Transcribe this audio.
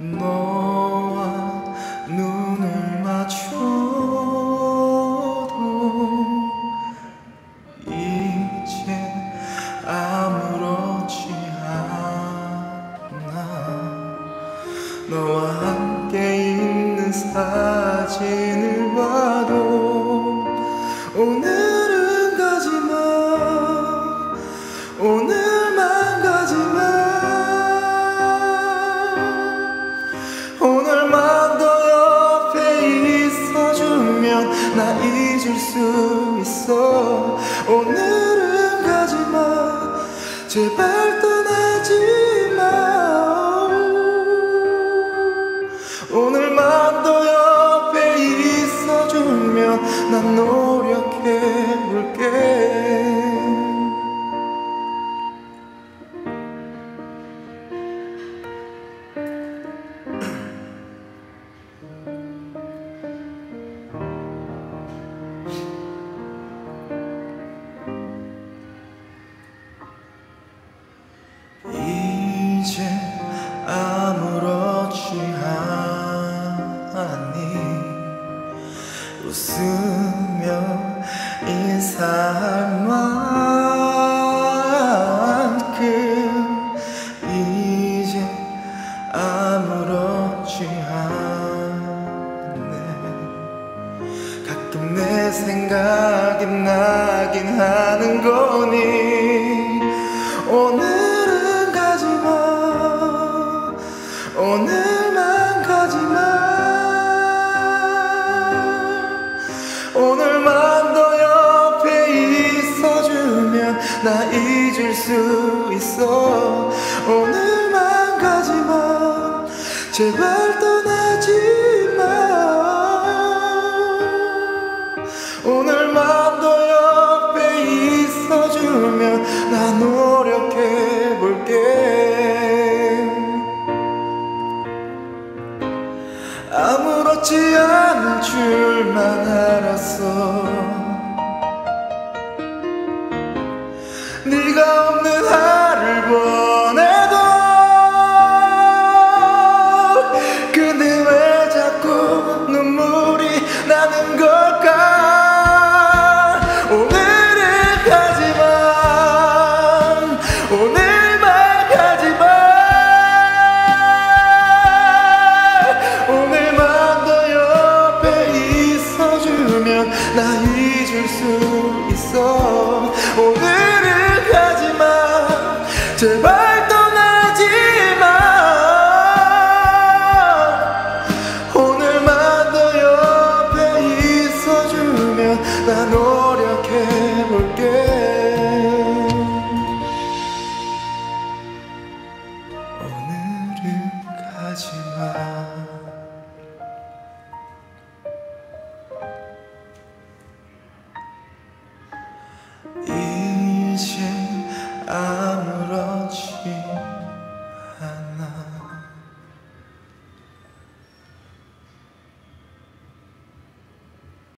너 너와 함께 있는 사진을 봐도 오늘은 가지마 오늘만 가지마. 오늘만 더 옆에 있어주면 나 잊을 수 있어. 오늘은 가지마 제발 떠나지 난 노력해볼게 웃으며 인사할 만큼 이제 아무렇지 않네. 가끔 내 생각이 나긴 하는 거니 오늘만 더 옆에 있어주면 나 잊을 수 있어. 오늘만 가지마 제발 떠나지마. 오늘만 더 옆에 있어주면 나 노력해볼게 나 잊을 수 있어. 오늘은 가지마. 제발 떠나지마. 오늘만 더 옆에 있어주면 나 노력해볼게. 오늘은 가지마.